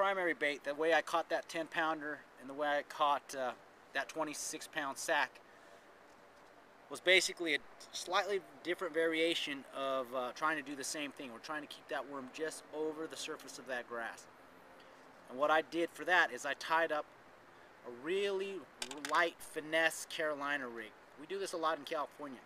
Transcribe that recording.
primary bait, the way I caught that 10 pounder and the way I caught uh, that 26 pound sack was basically a slightly different variation of uh, trying to do the same thing. We're trying to keep that worm just over the surface of that grass. And what I did for that is I tied up a really light finesse Carolina rig. We do this a lot in California.